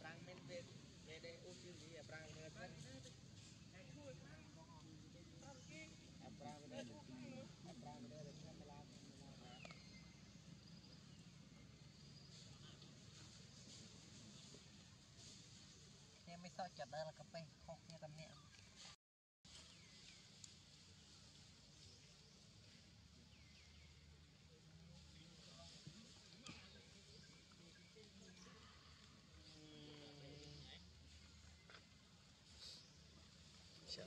ប្រាំងមិនពេលពេលដែលអូជឿនេះប្រាំងមើលទៅអាប្រាំងនេះអាប្រាំងនេះខ្ញុំឡានខ្ញុំមិនសោកចិត្តដល់កាប៉េខុស Shall?